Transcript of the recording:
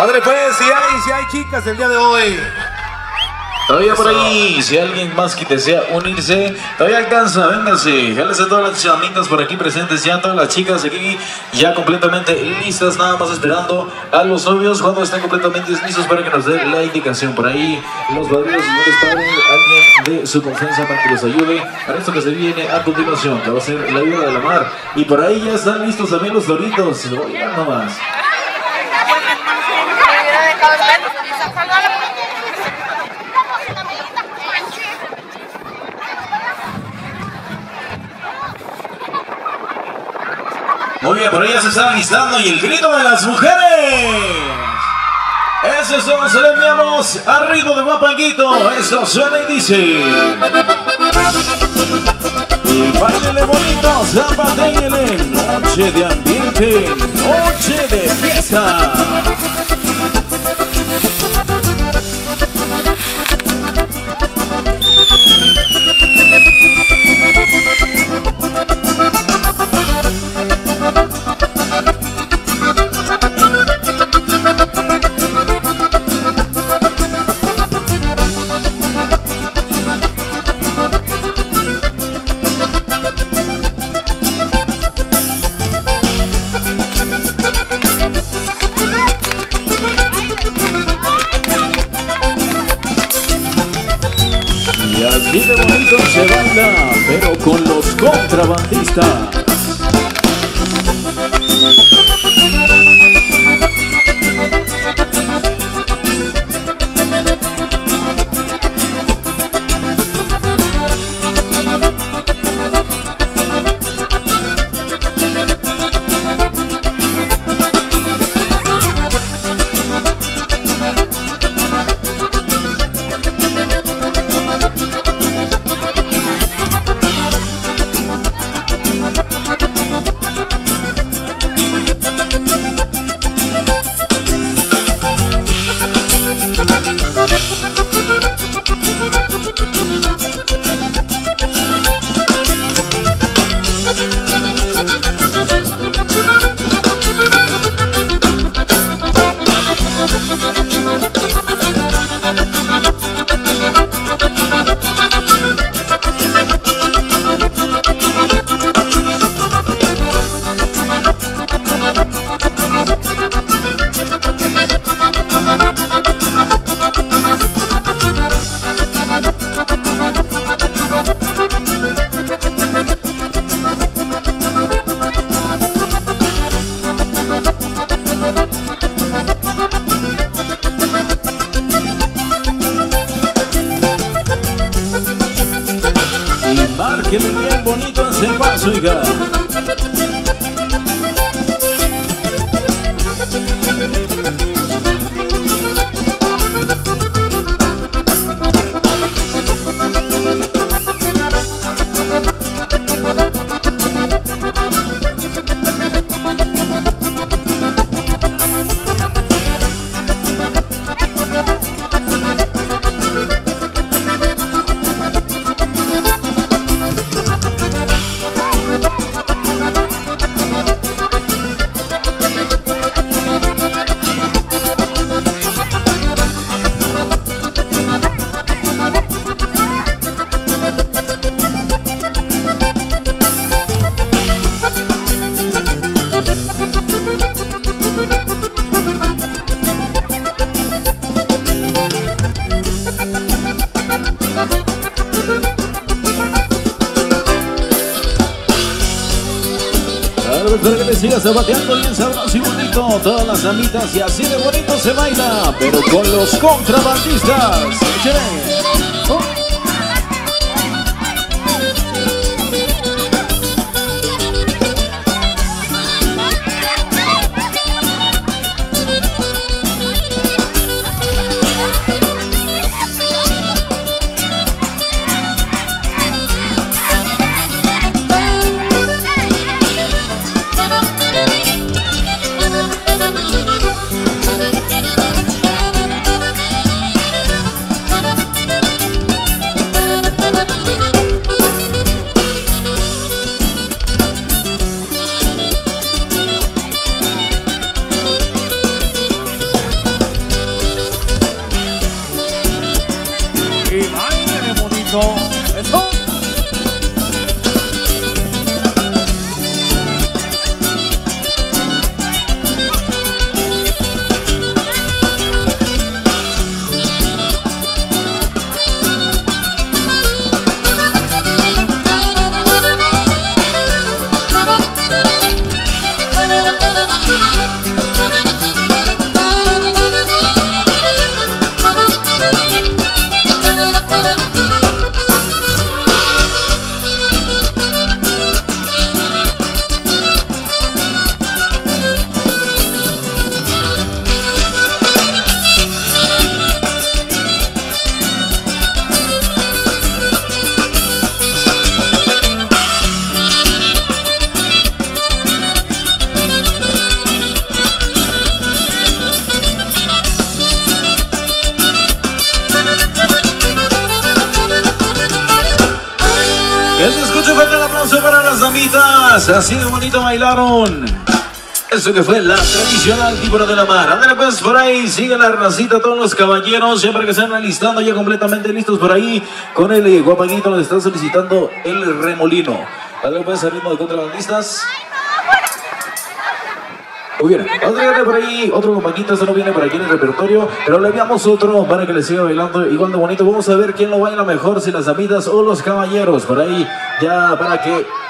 Padre, pues, si hay, si hay chicas el día de hoy. Todavía por ahí, si alguien más que desea unirse, todavía alcanza, véngase. Jálese todas las chamitas por aquí presentes, ya todas las chicas aquí ya completamente listas, nada más esperando a los novios cuando estén completamente listos para que nos dé la indicación. Por ahí, los padrinos, señores padres, alguien de su confianza para que los ayude a esto que se viene a continuación, que va a ser la ayuda de la mar. Y por ahí ya están listos también los doritos. Oigan nomás. Muy bien, por ahí ya se están listando y el grito de las mujeres. Eso son, se le enviamos a ritmo de Guapanguito. Eso suena y dice. Y bailele bonito, zapatéele, noche de ambiente, noche de fiesta. De bonito se baila, pero con los contrabandistas. Y márquenle bien bonito ese paso, oiga. Claro, espero que le siga zapateando bien sabroso y bonito Todas las amitas y así de bonito se baila Pero con los contrabandistas. Aplauso, fuerte el aplauso para las damitas. Así de bonito bailaron. Eso que fue la tradicional Víbora de la Mar. Ándale pues por ahí, sigue la racita, todos los caballeros, siempre que están alistando ya completamente listos por ahí. Con el eh, guapaguito nos está solicitando el remolino. Ándale pues al ritmo de contrabandistas. Muy bien, otro por ahí, otro guapaguito, eso no viene por aquí en el repertorio, pero le enviamos otro para que le siga bailando igual de bonito. Vamos a ver quién lo baila mejor, si las amigas o los caballeros, por ahí, ya para que...